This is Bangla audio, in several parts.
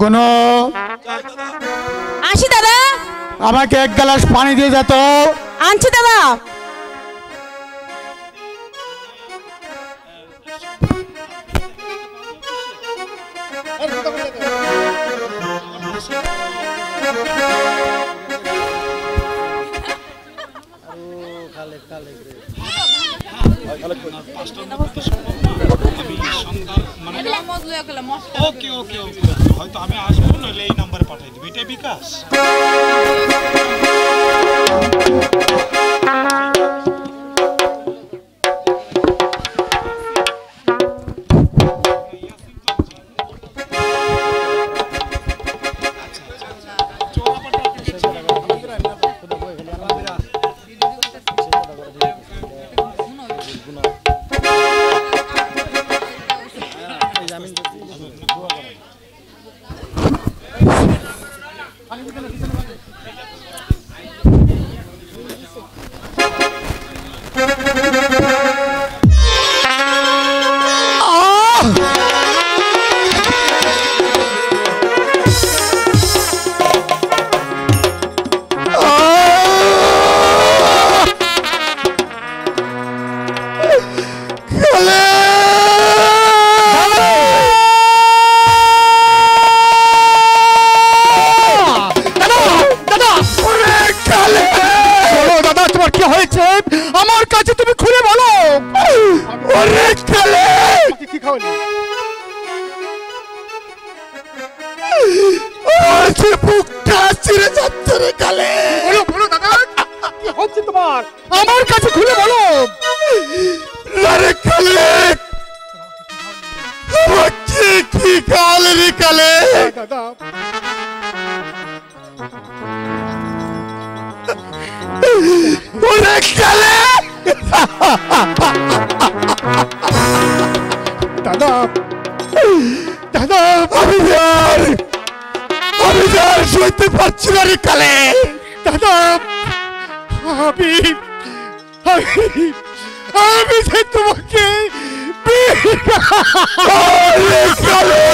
গুনো আসি দাদা। আমাকে এক গ্লাস পানি দিয়ে যেত আনছি দাদা। ওকে ওকে ওকে হয়তো আমি আসব নইলে এই নাম্বারে পাঠিয়ে দিবি। এটাই বিকাশ। すごい。হচ্ছে আমার কাছে খুলে বলো। আরে কালে কি কি কালে রে কালে ওরে কালে আমি আমি আমি যে তোমাকে ওরে কালে আরে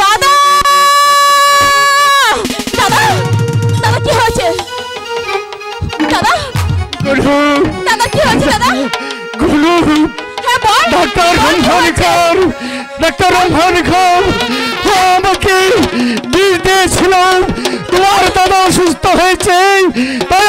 দাদা! দাদা! দাদা কি হয়েছে? দাদা! কি হয়েছে দাদা? হ্যাঁ বল। ডাক্তার রমজানিকর ডাক্তার রমজানিকর আমাকে বিষ দিয়েছিলাম। তোমার দাদা অসুস্থ হয়েছে। তাই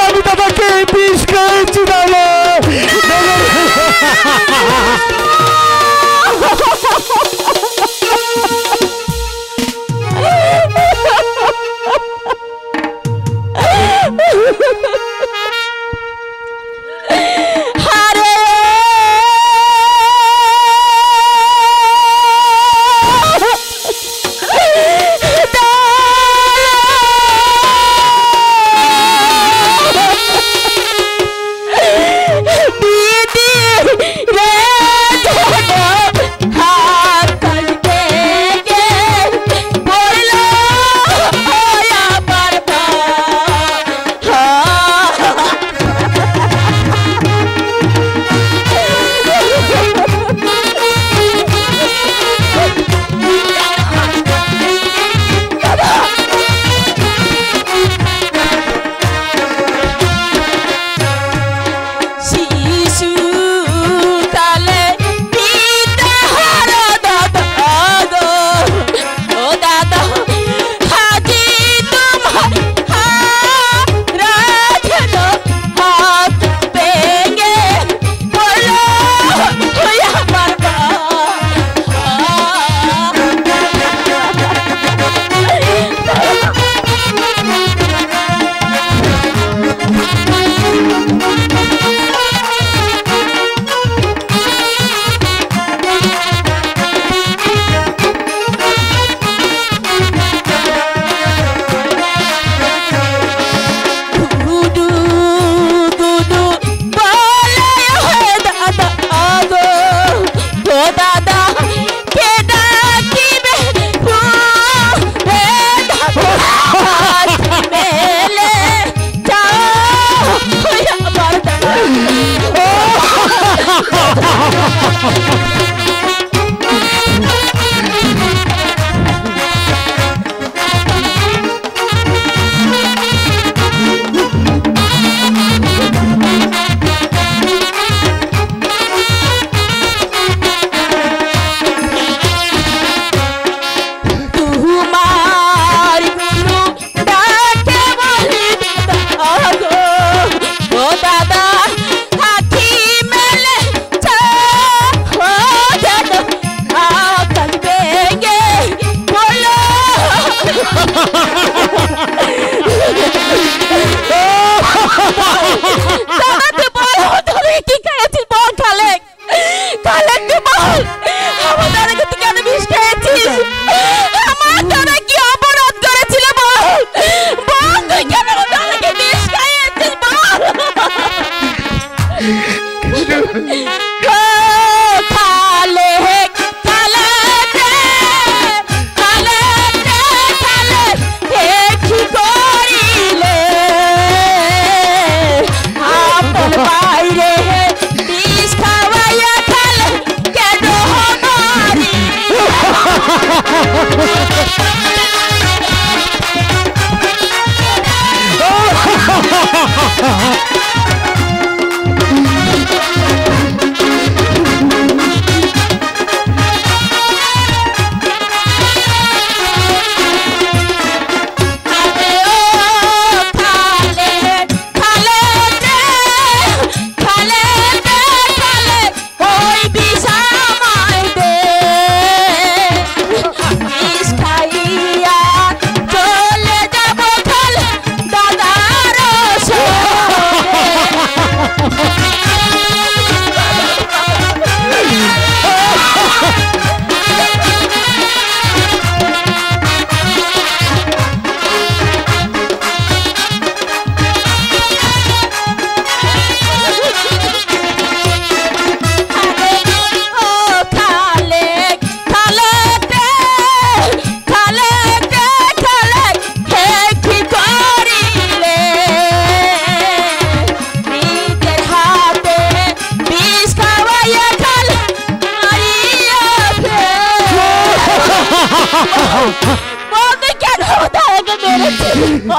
খালে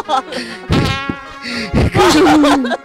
bola.